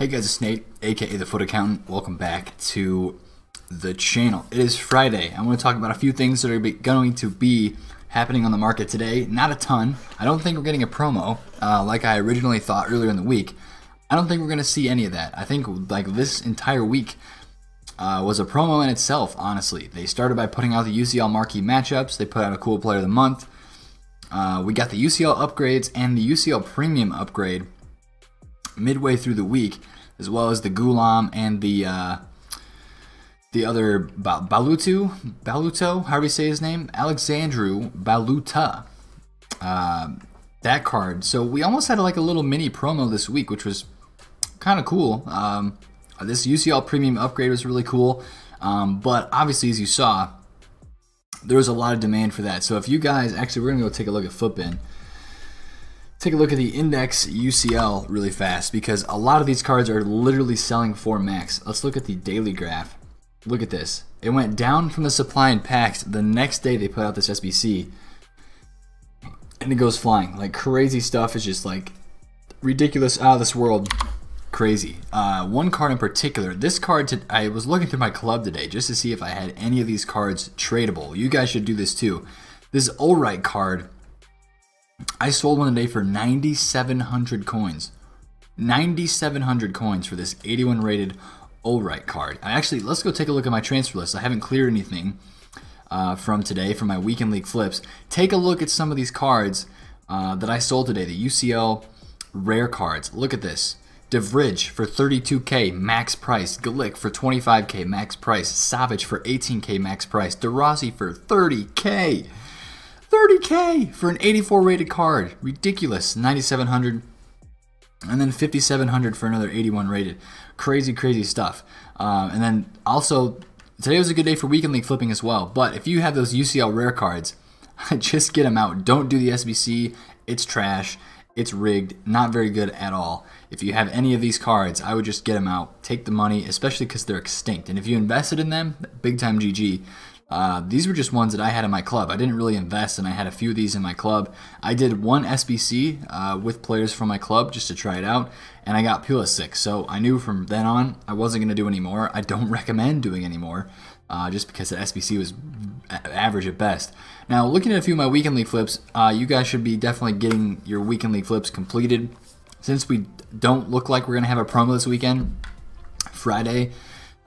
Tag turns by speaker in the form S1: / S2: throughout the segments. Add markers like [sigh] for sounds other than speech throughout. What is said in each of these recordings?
S1: Hey guys, it's Nate, aka the Fut Accountant. Welcome back to the channel. It is Friday. I want to talk about a few things that are going to be happening on the market today. Not a ton. I don't think we're getting a promo uh, like I originally thought earlier in the week. I don't think we're going to see any of that. I think like this entire week uh, was a promo in itself. Honestly, they started by putting out the UCL marquee matchups. They put out a cool player of the month. Uh, we got the UCL upgrades and the UCL premium upgrade midway through the week, as well as the Ghoulam and the uh, the other ba- Balutu, Baluto, how do we say his name? Alexandru Baluta. Uh, that card. So we almost had like a little mini promo this week, which was kind of cool. Um, this UCL premium upgrade was really cool, um, but obviously, as you saw, there was a lot of demand for that. So if you guys actually, we're gonna go take a look at Futbin take a look at the index UCL really fast because a lot of these cards are literally selling for max. Let's look at the daily graph. Look at this. It went down from the supply in packs. The next day they put out this SBC and it goes flying. Like crazy stuff is just like ridiculous out of this world. Crazy. Uh, one card in particular. This card, to, I was looking through my club today just to see if I had any of these cards tradable. You guys should do this too. This Ulreich card I sold one today for 9,700 coins. 9,700 coins for this 81 rated Ulreich card. Actually, let's go take a look at my transfer list. I haven't cleared anything uh, from today from my weekend league flips. Take a look at some of these cards uh, that I sold today. The UCL rare cards. Look at this. DeVridge for 32k max price, Galick for 25k max price, Savage for 18k max price, De Rossi for 30k. 30k for an 84 rated card. Ridiculous. 9700 and then 5700 for another 81 rated. Crazy, crazy stuff. Um, and then also, today was a good day for weekend league flipping as well. But if you have those UCL rare cards, [laughs] just get them out. Don't do the SBC. It's trash. It's rigged. Not very good at all. If you have any of these cards, I would just get them out. Take the money, especially because they're extinct. And if you invested in them, big time GG. Uh, these were just ones that I had in my club. I didn't really invest, and I had a few of these in my club. I did one SBC uh, with players from my club just to try it out, and I got 6. So I knew from then on I wasn't going to do any more. I don't [laughs] recommend doing any more, uh, just because the SBC was average at best. Now, looking at a few of my weekend league flips, uh, you guys should be definitely getting your weekend league flips completed. Since we don't look like we're going to have a promo this weekend, Friday,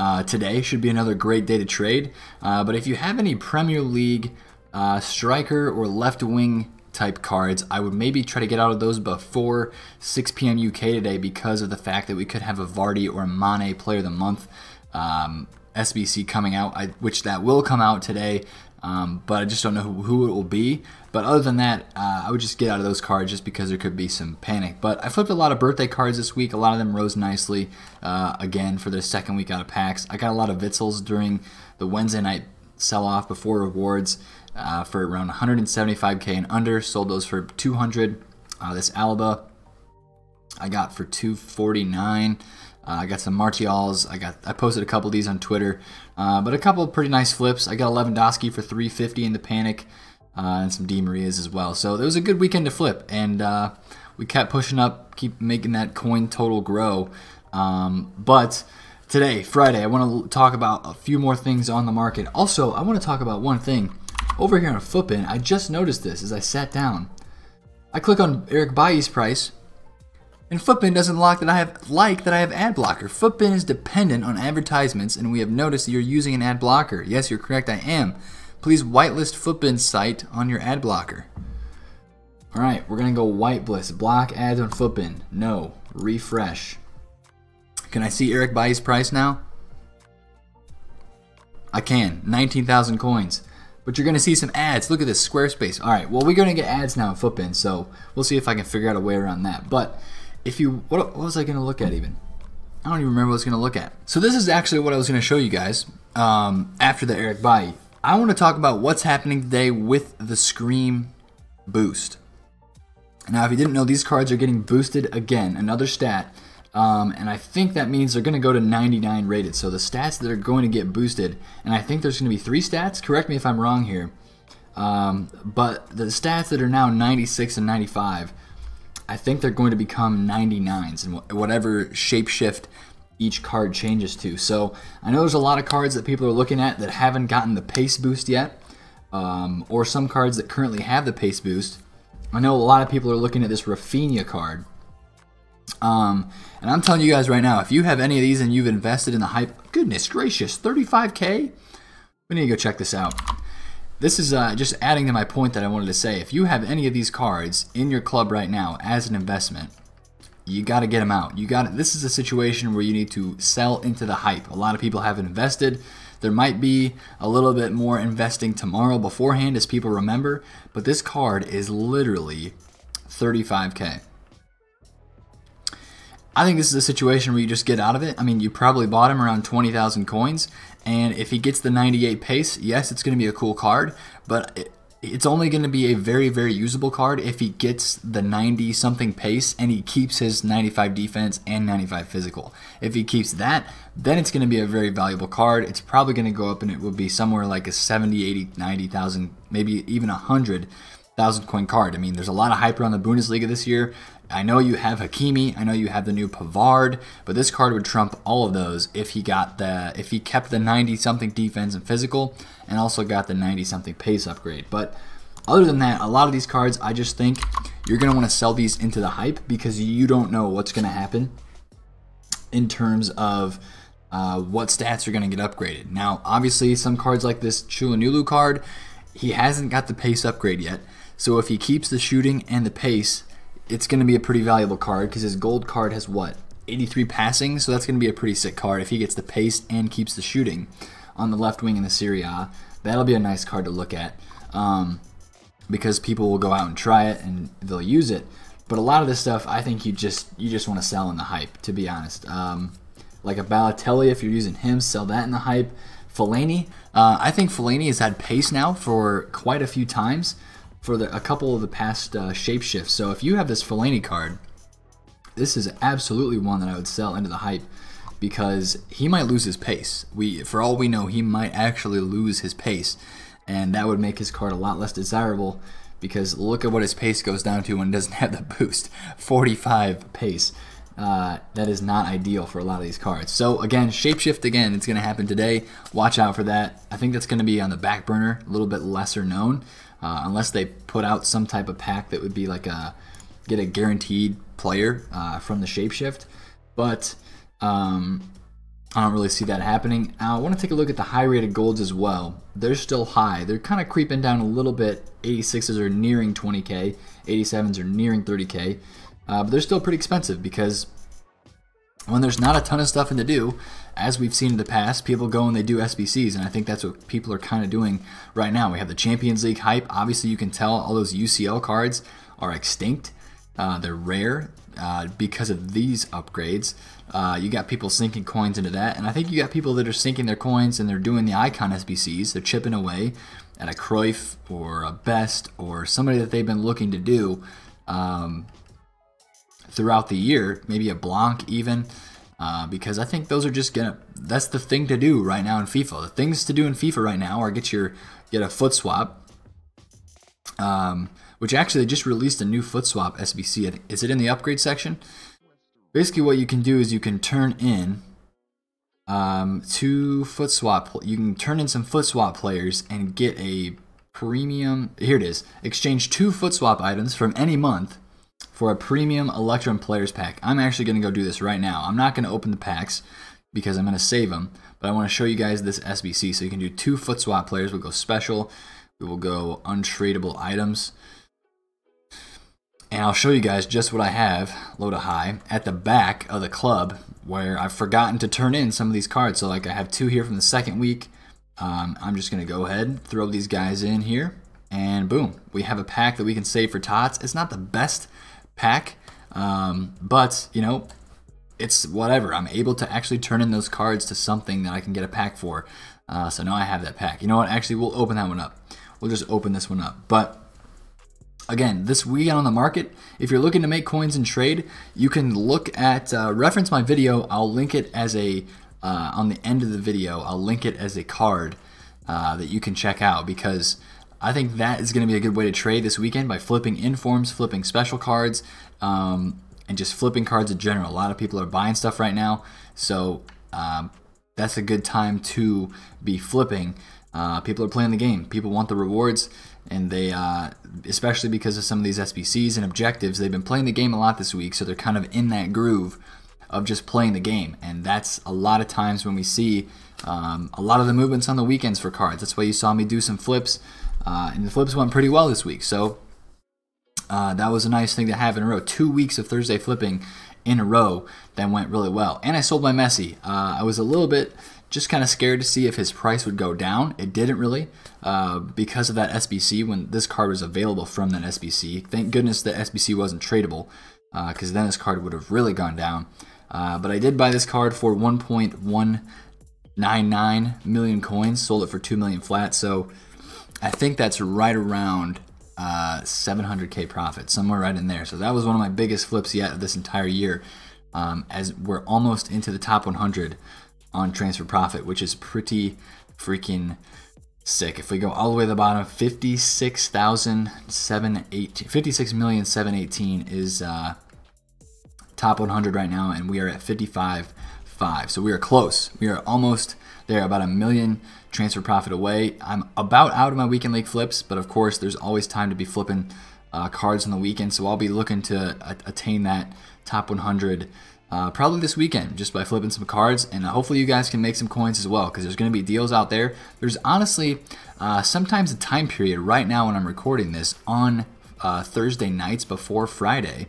S1: uh, today should be another great day to trade. Uh, but if you have any Premier League uh, striker or left wing type cards, I would maybe try to get out of those before 6 p.m. UK today because of the fact that we could have a Vardy or a Mane player of the month um, SBC coming out, I, which that will come out today. Um, but I just don't know who, who, it will be. But other than that, uh, I would just get out of those cards just because there could be some panic. But I flipped a lot of birthday cards this week. A lot of them rose nicely uh, again for the second week out of packs. I got a lot of Witsels during the Wednesday night sell off before rewards uh, for around 175k and under. Sold those for 200. Uh, this Alaba I got for 249. Uh, I got some Martials. I got I posted a couple of these on Twitter, uh, but a couple of pretty nice flips. I got Lewandowski for 350 in the panic, uh, and some Di Marias as well. So it was a good weekend to flip, and uh, we kept pushing up, keep making that coin total grow. Um, but today, Friday, I want to talk about a few more things on the market. Also, I want to talk about one thing over here on FUTBIN. I just noticed this as I sat down. I click on Eric Bailly's price and Futbin doesn't lock that I have like that I have ad blocker. Futbin is dependent on advertisements, and we have noticed that you're using an ad blocker. Yes, you're correct, I am. Please whitelist Futbin's site on your ad blocker. Alright, we're gonna go whitelist. Block ads on Futbin. No. Refresh. Can I see Eric Bailly's price now? I can. 19,000 coins. But you're going to see some ads. Look at this, Squarespace. All right, well, we're going to get ads now in Futbin, so we'll see if I can figure out a way around that. But if you, what, what was I going to look at even? I don't even remember what I was going to look at. So this is actually what I was going to show you guys um, after the Eric Bailly. I want to talk about what's happening today with the Scream boost. Now, if you didn't know, these cards are getting boosted again, another stat. Um, and I think that means they're going to go to 99 rated. So the stats that are going to get boosted, and I think there's going to be three stats. Correct me if I'm wrong here. Um, but the stats that are now 96 and 95 I think they're going to become 99s and whatever shapeshift each card changes to. So I know there's a lot of cards that people are looking at that haven't gotten the pace boost yet, um, or some cards that currently have the pace boost. I know a lot of people are looking at this Rafinha card. Um, and I'm telling you guys right now, if you have any of these and you've invested in the hype, goodness gracious, 35k? We need to go check this out. This is uh, just adding to my point that I wanted to say. If you have any of these cards in your club right now as an investment, you got to get them out. You got This is a situation where you need to sell into the hype. A lot of people have invested. There might be a little bit more investing tomorrow beforehand as people remember, but this card is literally 35k. I think this is a situation where you just get out of it. I mean, you probably bought him around 20,000 coins. And if he gets the 98 pace, yes, it's going to be a cool card, but it's only going to be a very, very usable card if he gets the 90 something pace and he keeps his 95 defense and 95 physical. If he keeps that, then it's going to be a very valuable card. It's probably going to go up and it will be somewhere like a 70, 80, 90,000, maybe even a 100,000 coin card. I mean, there's a lot of hype around the Bundesliga this year. I know you have Hakimi, I know you have the new Pavard, but this card would trump all of those if he got the if he kept the 90 something defense and physical and also got the 90 something pace upgrade. But other than that, a lot of these cards I just think you're going to want to sell these into the hype because you don't know what's going to happen in terms of uh, what stats are going to get upgraded. Now, obviously, some cards like this Çalhanoğlu card, he hasn't got the pace upgrade yet. So if he keeps the shooting and the pace, it's going to be a pretty valuable card because his gold card has what 83 passing, so that's going to be a pretty sick card if he gets the pace and keeps the shooting on the left wing in the Serie A. That'll be a nice card to look at um, because people will go out and try it and they'll use it. But a lot of this stuff, I think you just you just want to sell in the hype. To be honest, um, like a Balotelli, if you're using him, sell that in the hype. Fellaini, uh, I think Fellaini has had pace now for quite a few times for the, a couple of the past uh, shapeshifts. So if you have this Fellaini card, this is absolutely one that I would sell into the hype because he might lose his pace. We, for all we know, he might actually lose his pace, and that would make his card a lot less desirable. Because look at what his pace goes down to when it doesn't [laughs] have the boost, 45 pace. Uh, that is not ideal for a lot of these cards. So again, shapeshift again, it's going to happen today. Watch out for that. I think that's going to be on the back burner, a little bit lesser known uh, unless they put out some type of pack that would be like a get a guaranteed player uh, from the shapeshift. But um, I don't really see that happening. Now, I want to take a look at the high rated golds as well. They're still high. They're kind of creeping down a little bit. 86s are nearing 20k. 87s are nearing 30k. Uh, but they're still pretty expensive because when there's not a ton of stuff in to do, as we've seen in the past, people go and they do SBCs, and I think that's what people are kind of doing right now. We have the Champions League hype. Obviously, you can tell all those UCL cards are extinct. Uh, they're rare uh, because of these upgrades. Uh, you got people sinking coins into that, and I think you got people that are sinking their coins and they're doing the icon SBCs. They're chipping away at a Cruyff or a Best or somebody that they've been looking to do um, throughout the year, maybe a Blanc even. Uh, because I think those are just gonna. That's the thing to do right now in FIFA. The things to do in FIFA right now are get your get a FUT swap, um, which actually they just released a new FUT swap SBC. Is it in the upgrade section? Basically, what you can do is you can turn in um, two FUT swap. You can turn in some FUT swap players and get a premium. Here it is. Exchange two FUT swap items from any month for a premium Electrum Players Pack. I'm actually going to go do this right now. I'm not going to open the packs because I'm going to save them, but I want to show you guys this SBC. So you can do two FUT swap players. We'll go special. We will go untradeable items. And I'll show you guys just what I have, load a high, at the back of the club where I've forgotten to turn in some of these cards. So like I have two here from the second week. Um, I'm just going to go ahead, throw these guys in here, and boom, we have a pack that we can save for tots. It's not the best pack. Um, but, you know, it's whatever. I'm able to actually turn in those cards to something that I can get a pack for. Uh, so now I have that pack. You know what? Actually, we'll open that one up. We'll just open this one up. But again, this weekend on the market, if you're looking to make coins and trade, you can look at, uh, reference my video. I'll link it as a, uh, on the end of the video, I'll link it as a card uh, that you can check out because I think that is going to be a good way to trade this weekend by flipping informs, flipping special cards, um, and just flipping cards in general. A lot of people are buying stuff right now, so um, that's a good time to be flipping. Uh, people are playing the game. People want the rewards, and they, uh, especially because of some of these SBCs and objectives, they've been playing the game a lot this week, so they're kind of in that groove of just playing the game. And that's a lot of times when we see um, a lot of the movements on the weekends for cards. That's why you saw me do some flips, uh, and the flips went pretty well this week. So uh, that was a nice thing to have in a row. Two weeks of Thursday flipping in a row that went really well. And I sold my Messi. Uh, I was a little bit just kind of scared to see if his price would go down. It didn't really uh, because of that SBC when this card was available from that SBC. Thank goodness that SBC wasn't tradable because uh, then this card would have really gone down. Uh, but I did buy this card for 1.199 million coins, sold it for 2 million flat. So I think that's right around uh, 700k profit, somewhere right in there. So that was one of my biggest flips yet of this entire year, um, as we're almost into the top 100 on transfer profit, which is pretty freaking sick. If we go all the way to the bottom, 56,718, 56,718 is uh, top 100 right now, and we are at 55.5. So we are close. We are almost there, about a million transfer profit away. I'm about out of my weekend league flips, but of course, there's always time to be flipping uh, cards on the weekend. So I'll be looking to attain that top 100 uh, probably this weekend just by flipping some cards. And hopefully, you guys can make some coins as well because there's going to be deals out there. There's honestly uh, sometimes a time period right now when I'm recording this on uh, Thursday nights before Friday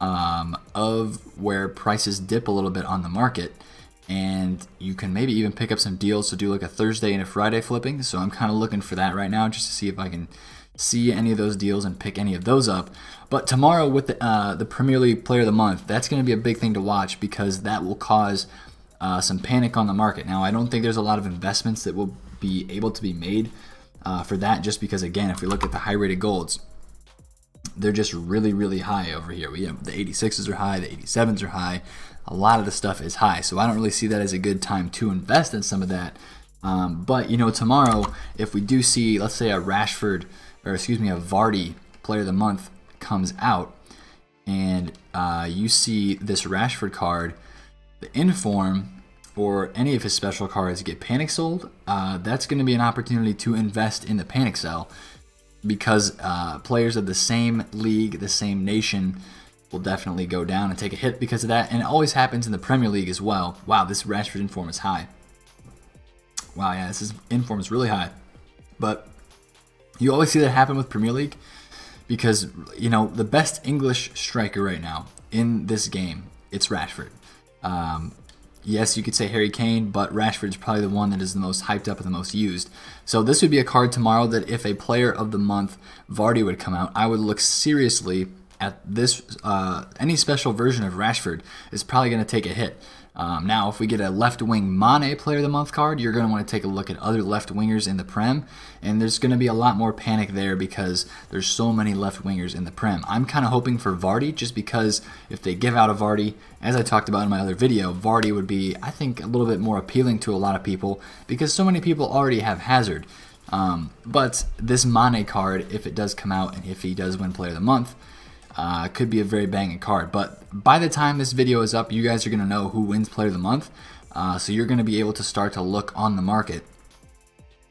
S1: um, of where prices dip a little bit on the market. And you can maybe even pick up some deals to do like a Thursday and a Friday flipping. So I'm kind of looking for that right now just to see if I can see any of those deals and pick any of those up. But tomorrow with the, uh, the Premier League Player of the Month, that's going to be a big thing to watch because that will cause uh, some panic on the market. Now, I don't think there's a lot of investments that will be able to be made uh, for that just because, again, if we look at the high rated golds, they're just really, really high over here. We have the 86s are high, the 87s are high. A lot of the stuff is high, so I don't really see that as a good time to invest in some of that. Um, but you know, tomorrow, if we do see, let's say a Rashford, or excuse me, a Vardy Player of the Month comes out, and uh, you see this Rashford card, the inform or any of his special cards get panic sold, uh, that's going to be an opportunity to invest in the panic sell because uh, players of the same league, the same nation, will definitely go down and take a hit because of that. And it always happens in the Premier League as well. Wow, this Rashford inform is high. Wow, yeah, this is inform is really high. But you always see that happen with Premier League because you know the best English striker right now in this game, it's Rashford. Um, yes, you could say Harry Kane, but Rashford is probably the one that is the most hyped up and the most used. So this would be a card tomorrow that if a player of the month, Vardy, would come out, I would look seriously at this. Uh, any special version of Rashford is probably going to take a hit. Um, now, if we get a left wing Mane Player of the Month card, you're going to want to take a look at other left wingers in the Prem, and there's going to be a lot more panic there because there's so many left wingers in the Prem. I'm kind of hoping for Vardy just because if they give out a Vardy, as I talked about in my other video, Vardy would be, I think, a little bit more appealing to a lot of people because so many people already have Hazard. Um, but this Mane card, if it does come out and if he does win Player of the Month, uh, could be a very banging card. But by the time this video is up, you guys are going to know who wins Player of the Month. Uh, so you're going to be able to start to look on the market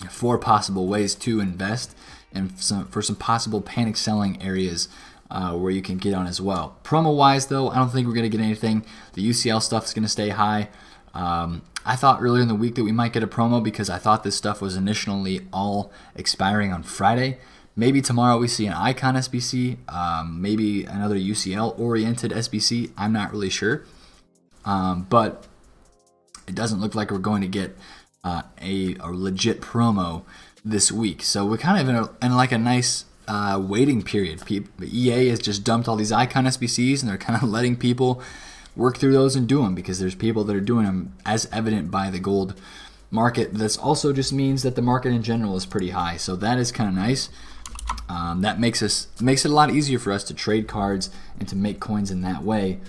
S1: for possible ways to invest and some, for some possible panic selling areas uh, where you can get on as well. Promo wise, though, I don't think we're going to get anything. The UCL stuff is going to stay high. Um, I thought earlier in the week that we might get a promo because I thought this stuff was initially all expiring on Friday. Maybe tomorrow we see an Icon SBC, um, maybe another UCL oriented SBC. I'm not really sure. Um, but it doesn't look like we're going to get uh, a, a, legit promo this week. So we're kind of in, a, in like a nice uh, waiting period. EA has just dumped all these Icon SBCs and they're kind of [laughs] letting people work through those and do them because there's people that are doing them as evident by the gold market. This also just means that the market in general is pretty high. So that is kind of nice. Um, that makes us makes it a lot easier for us to trade cards and to make coins in that way,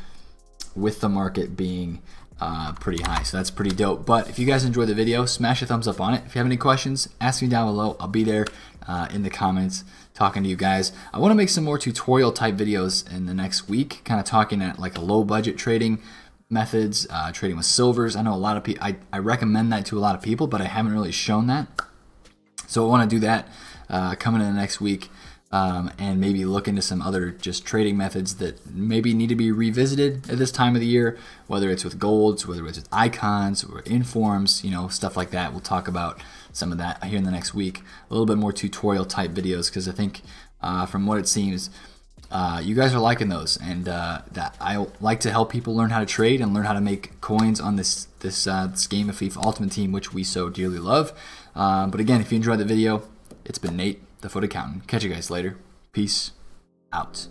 S1: with the market being uh, pretty high. So that's pretty dope. But if you guys enjoyed the video, smash a thumbs up on it. If you have any questions, ask me down below. I'll be there uh, in the comments talking to you guys. I want to make some more tutorial type videos in the next week, kind of talking at like a low budget trading methods, uh, trading with silvers. I know a lot of people, I, I recommend that to a lot of people, but I haven't really shown that. So I want to do that uh, coming in the next week. Um, and maybe look into some other just trading methods that maybe need to be revisited at this time of the year, whether it's with golds, whether it's with icons or informs, you know, stuff like that. We'll talk about some of that here in the next week. A little bit more tutorial type videos because I think uh, from what it seems, uh, you guys are liking those, and uh, that I like to help people learn how to trade and learn how to make coins on this this, uh, this game of FIFA Ultimate Team, which we so dearly love. Uh, but again, if you enjoyed the video, it's been Nate, the Fut Accountant. Catch you guys later. Peace out.